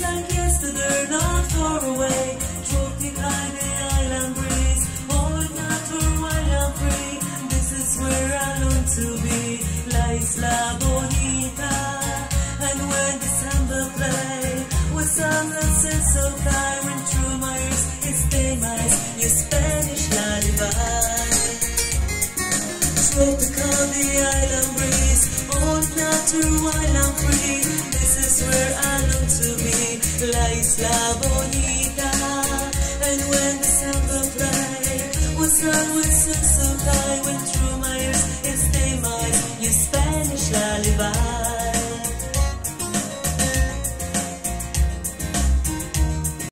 like yesterday, not far away. The island breeze. While I'm free. This is where I long to be. La Isla Bonita. And when December play, with through my ears, your Spanish. Tropical, the island breeze. Hold not while I'm free is la isla bonita. And when the sun will fly, when sun will sing sometime, when